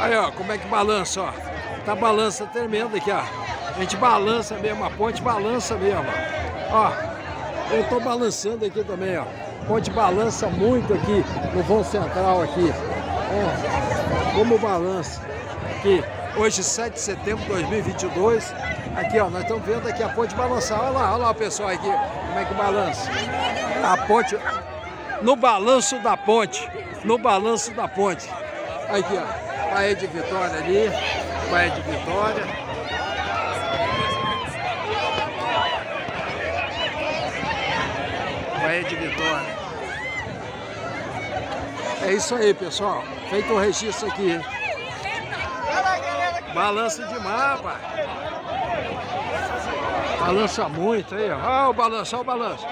Aí, ó, como é que balança, ó. Tá balança tremendo aqui, ó. A gente balança mesmo, a ponte balança mesmo. Ó, eu tô balançando aqui também, ó. A ponte balança muito aqui no vão central aqui. Ó, como balança. Aqui, hoje 7 de setembro de 2022. Aqui, ó, nós estamos vendo aqui a ponte balançar. Olha lá, olha lá o pessoal aqui, como é que balança. A ponte, no balanço da ponte, no balanço da ponte. Aqui, ó. Baía de Vitória ali, Baía de Vitória. Baía de Vitória. É isso aí, pessoal. Feito o registro aqui. Balança demais, pai. Balança muito aí, ó. Olha o balanço, olha o balanço.